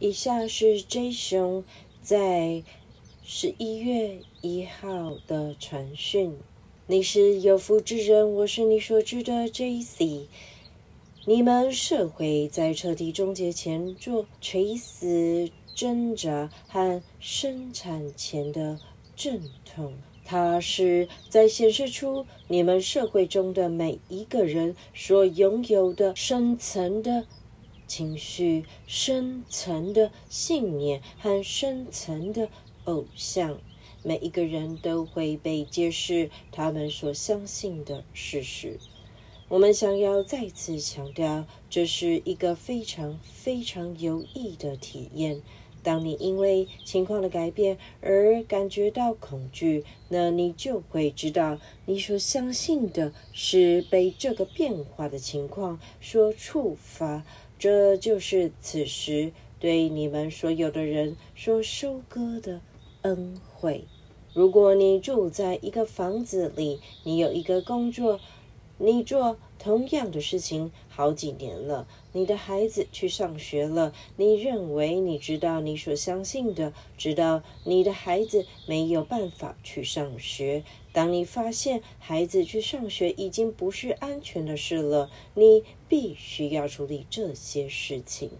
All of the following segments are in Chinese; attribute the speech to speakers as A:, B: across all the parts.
A: 以下是 J 兄在十一月一号的传讯。你是有福之人，我是你所知的 J.C。你们社会在彻底终结前做垂死挣扎和生产前的阵痛，它是在显示出你们社会中的每一个人所拥有的深层的。情绪深层的信念和深层的偶像，每一个人都会被揭示他们所相信的事实。我们想要再次强调，这是一个非常非常有益的体验。当你因为情况的改变而感觉到恐惧，那你就会知道，你所相信的是被这个变化的情况所触发。这就是此时对你们所有的人所收割的恩惠。如果你住在一个房子里，你有一个工作，你做同样的事情好几年了，你的孩子去上学了，你认为你知道你所相信的，直到你的孩子没有办法去上学。当你发现孩子去上学已经不是安全的事了，你必须要处理这些事情。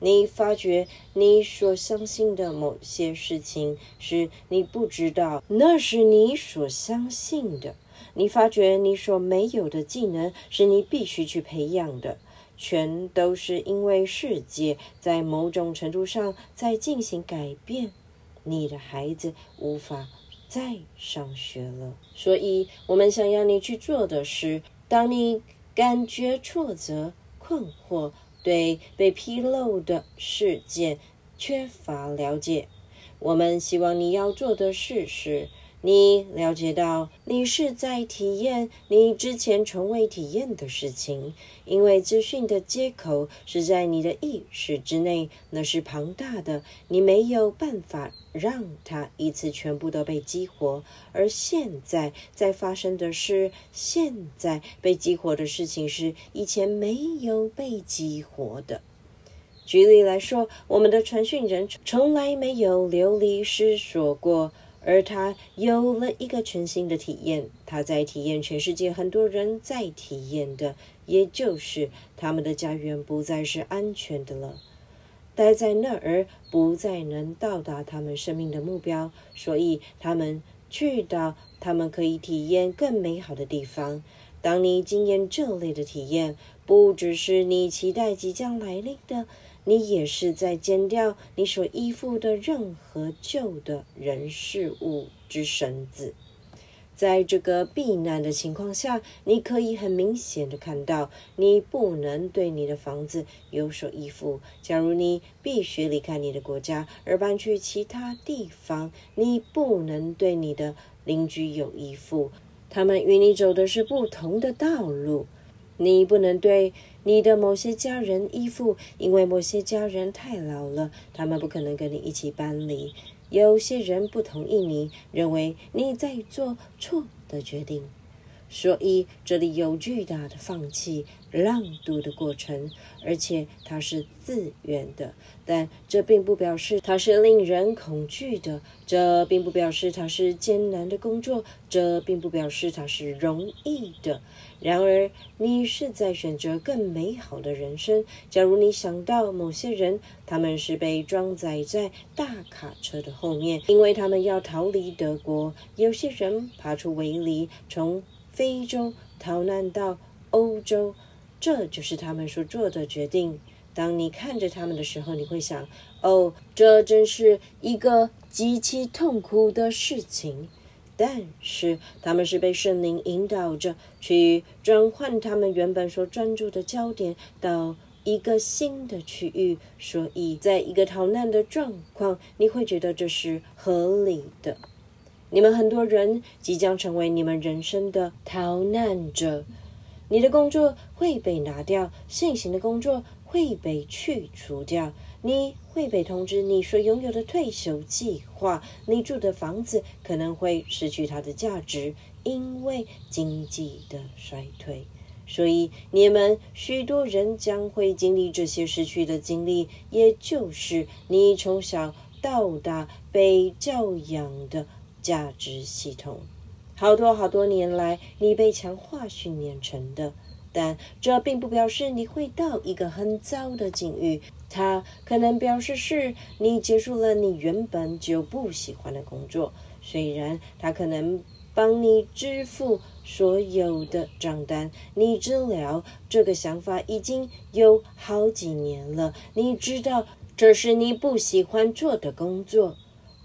A: 你发觉你所相信的某些事情是你不知道，那是你所相信的。你发觉你所没有的技能是你必须去培养的，全都是因为世界在某种程度上在进行改变。你的孩子无法。再上学了，所以我们想要你去做的是：当你感觉挫折、困惑，对被披露的事件缺乏了解，我们希望你要做的事是。你了解到，你是在体验你之前从未体验的事情，因为资讯的接口是在你的意识之内，那是庞大的，你没有办法让它一次全部都被激活。而现在在发生的是，现在被激活的事情是以前没有被激活的。举例来说，我们的传讯人从来没有流离失所过。而他有了一个全新的体验，他在体验全世界很多人在体验的，也就是他们的家园不再是安全的了，待在那儿不再能到达他们生命的目标，所以他们去到他们可以体验更美好的地方。当你经验这类的体验，不只是你期待即将来临的。你也是在剪掉你所依附的任何旧的人事物之绳子。在这个避难的情况下，你可以很明显的看到，你不能对你的房子有所依附。假如你必须离开你的国家而搬去其他地方，你不能对你的邻居有依附。他们与你走的是不同的道路。你不能对你的某些家人依附，因为某些家人太老了，他们不可能跟你一起搬离。有些人不同意你，认为你在做错的决定。所以这里有巨大的放弃、让渡的过程，而且它是自愿的。但这并不表示它是令人恐惧的，这并不表示它是艰难的工作，这并不表示它是容易的。然而，你是在选择更美好的人生。假如你想到某些人，他们是被装载在大卡车的后面，因为他们要逃离德国；有些人爬出围篱，从非洲逃难到欧洲，这就是他们所做的决定。当你看着他们的时候，你会想：哦，这真是一个极其痛苦的事情。但是他们是被圣灵引导着去转换他们原本所专注的焦点到一个新的区域，所以在一个逃难的状况，你会觉得这是合理的。你们很多人即将成为你们人生的逃难者，你的工作会被拿掉，现行的工作会被去除掉，你会被通知你所拥有的退休计划，你住的房子可能会失去它的价值，因为经济的衰退。所以你们许多人将会经历这些失去的经历，也就是你从小到大被教养的价值系统。好多好多年来，你被强化训练成的。但这并不表示你会到一个很糟的境遇，它可能表示是你结束了你原本就不喜欢的工作。虽然它可能帮你支付所有的账单，你知了这个想法已经有好几年了。你知道这是你不喜欢做的工作。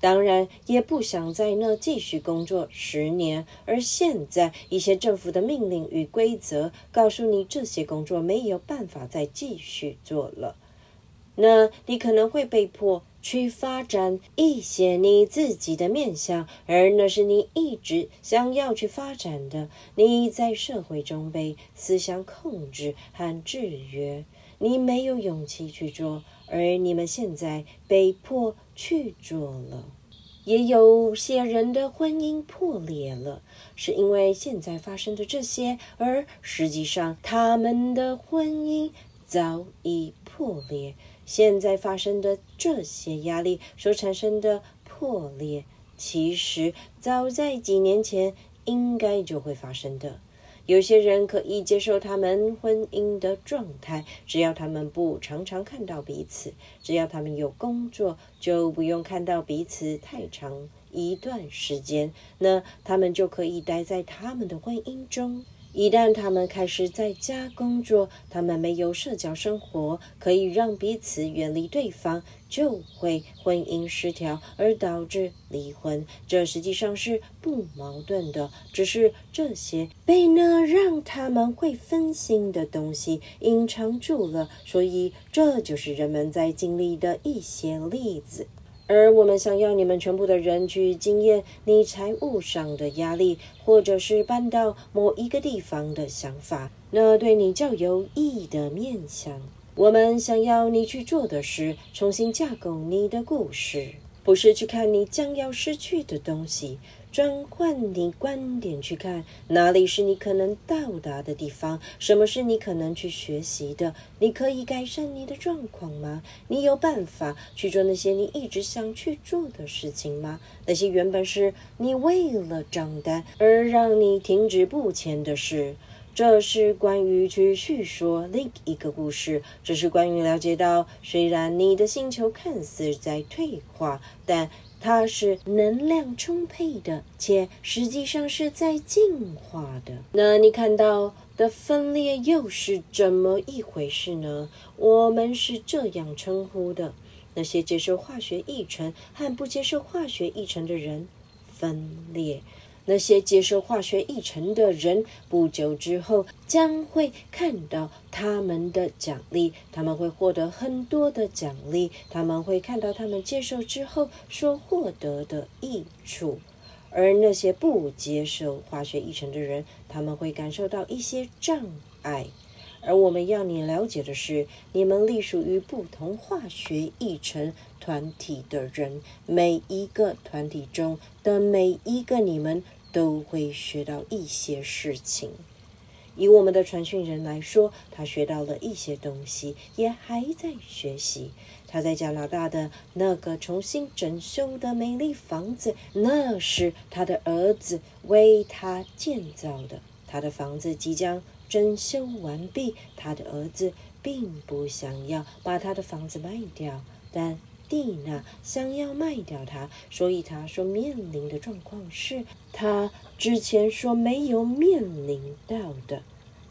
A: 当然也不想在那继续工作十年，而现在一些政府的命令与规则告诉你这些工作没有办法再继续做了，那你可能会被迫去发展一些你自己的面向，而那是你一直想要去发展的。你在社会中被思想控制和制约，你没有勇气去做。而你们现在被迫去做了，也有些人的婚姻破裂了，是因为现在发生的这些，而实际上他们的婚姻早已破裂。现在发生的这些压力所产生的破裂，其实早在几年前应该就会发生的。有些人可以接受他们婚姻的状态，只要他们不常常看到彼此，只要他们有工作，就不用看到彼此太长一段时间，那他们就可以待在他们的婚姻中。一旦他们开始在家工作，他们没有社交生活，可以让彼此远离对方，就会婚姻失调而导致离婚。这实际上是不矛盾的，只是这些被那让他们会分心的东西隐藏住了，所以这就是人们在经历的一些例子。而我们想要你们全部的人去经验你财务上的压力，或者是搬到某一个地方的想法，那对你较有益的面向。我们想要你去做的是重新架构你的故事，不是去看你将要失去的东西。转换你观点去看，哪里是你可能到达的地方？什么是你可能去学习的？你可以改善你的状况吗？你有办法去做那些你一直想去做的事情吗？那些原本是你为了账单而让你停止不前的事，这是关于去叙说另一个故事。这是关于了解到，虽然你的星球看似在退化，但。它是能量充沛的，且实际上是在进化的。那你看到的分裂又是怎么一回事呢？我们是这样称呼的：那些接受化学议程和不接受化学议程的人分裂。那些接受化学议程的人，不久之后将会看到他们的奖励，他们会获得很多的奖励，他们会看到他们接受之后所获得的益处。而那些不接受化学议程的人，他们会感受到一些障碍。而我们要你了解的是，你们隶属于不同化学议程团体的人，每一个团体中的每一个你们。都会学到一些事情。以我们的传讯人来说，他学到了一些东西，也还在学习。他在加拿大的那个重新整修的美丽房子，那是他的儿子为他建造的。他的房子即将整修完毕，他的儿子并不想要把他的房子卖掉，但。蒂娜想要卖掉它，所以他所面临的状况是他之前所没有面临到的，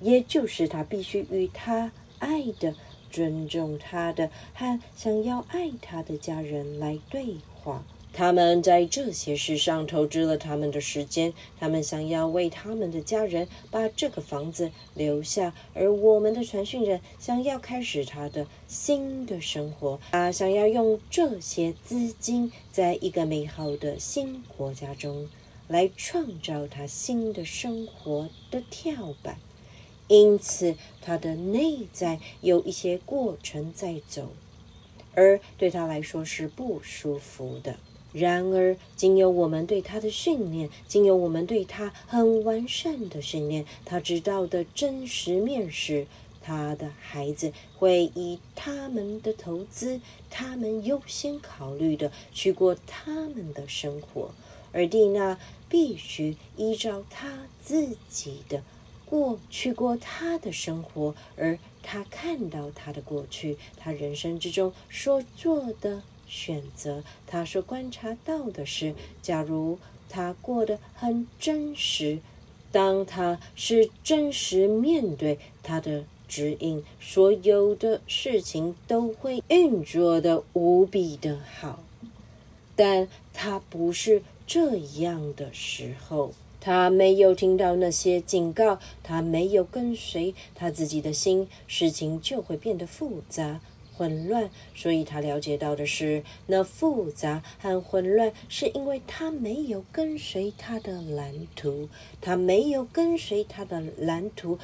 A: 也就是他必须与他爱的、尊重他的和想要爱他的家人来对话。他们在这些事上投资了他们的时间，他们想要为他们的家人把这个房子留下，而我们的传讯人想要开始他的新的生活，他想要用这些资金，在一个美好的新国家中来创造他新的生活的跳板，因此他的内在有一些过程在走，而对他来说是不舒服的。然而，经由我们对他的训练，经由我们对他很完善的训练，他知道的真实面是，他的孩子会以他们的投资，他们优先考虑的去过他们的生活，而蒂娜必须依照他自己的过去过他的生活，而他看到他的过去，他人生之中所做的。选择他所观察到的是，假如他过得很真实，当他是真实面对他的指引，所有的事情都会运作的无比的好。但他不是这样的时候，他没有听到那些警告，他没有跟随他自己的心，事情就会变得复杂。混乱，所以他了解到的是，那复杂和混乱，是因为他没有跟随他的蓝图，他没有跟随他的蓝图，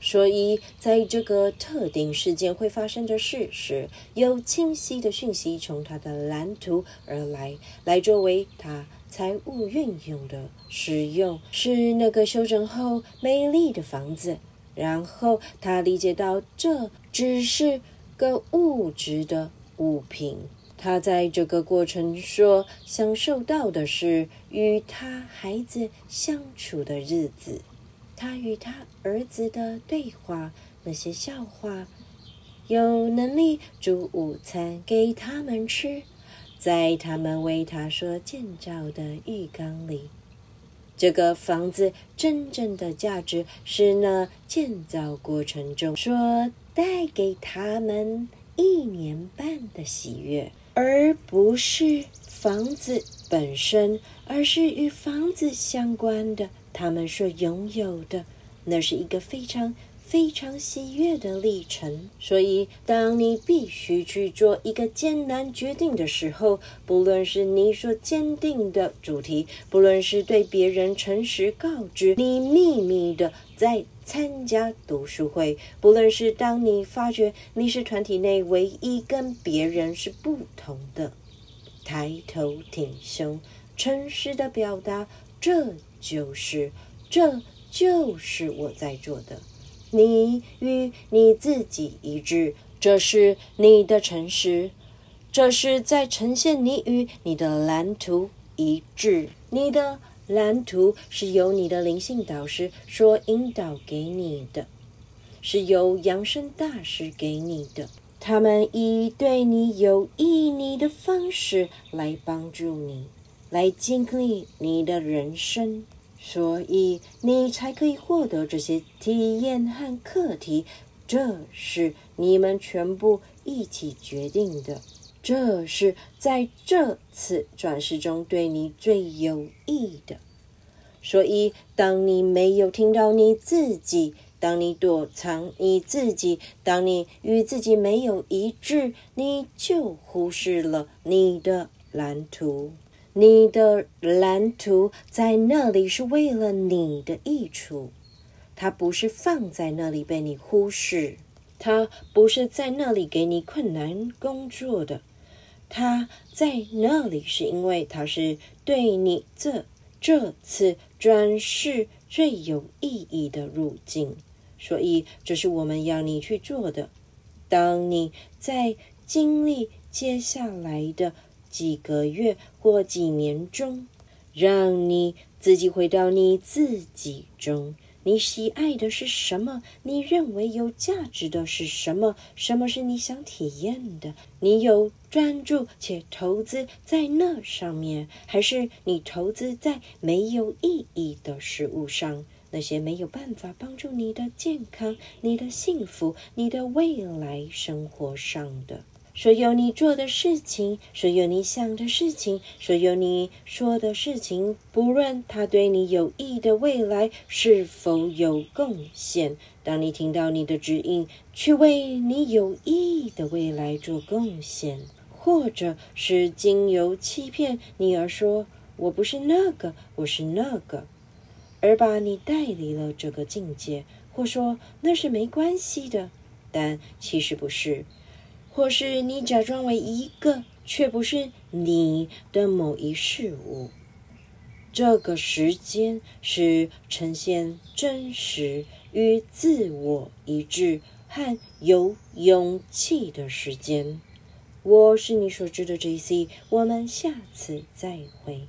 A: 所以在这个特定事件会发生的事时，有清晰的讯息从他的蓝图而来，来作为他财务运用的使用，是那个修整后美丽的房子。然后他理解到，这只是。个物质的物品，他在这个过程说享受到的是与他孩子相处的日子，他与他儿子的对话，那些笑话，有能力煮午餐给他们吃，在他们为他所建造的浴缸里。这个房子真正的价值是那建造过程中所。带给他们一年半的喜悦，而不是房子本身，而是与房子相关的他们所拥有的，那是一个非常。非常喜悦的历程。所以，当你必须去做一个艰难决定的时候，不论是你所坚定的主题，不论是对别人诚实告知你秘密的在参加读书会，不论是当你发觉你是团体内唯一跟别人是不同的，抬头挺胸，诚实的表达，这就是，这就是我在做的。你与你自己一致，这是你的诚实，这是在呈现你与你的蓝图一致。你的蓝图是由你的灵性导师所引导给你的，是由养生大师给你的。他们以对你有意义的方式来帮助你，来经历你的人生。所以你才可以获得这些体验和课题，这是你们全部一起决定的，这是在这次转世中对你最有益的。所以，当你没有听到你自己，当你躲藏你自己，当你与自己没有一致，你就忽视了你的蓝图。你的蓝图在那里是为了你的益处，它不是放在那里被你忽视，它不是在那里给你困难工作的，它在那里是因为它是对你这这次转世最有意义的路径，所以这是我们要你去做的。当你在经历接下来的。几个月或几年中，让你自己回到你自己中。你喜爱的是什么？你认为有价值的是什么？什么是你想体验的？你有专注且投资在那上面，还是你投资在没有意义的事物上？那些没有办法帮助你的健康、你的幸福、你的未来生活上的？所有你做的事情，所有你想的事情，所有你说的事情，不论它对你有益的未来是否有贡献，当你听到你的指引，去为你有意义的未来做贡献，或者是经由欺骗你而说我不是那个，我是那个，而把你带离了这个境界，或说那是没关系的，但其实不是。或是你假装为一个却不是你的某一事物。这个时间是呈现真实与自我一致和有勇气的时间。我是你所知的 J.C，我们下次再会。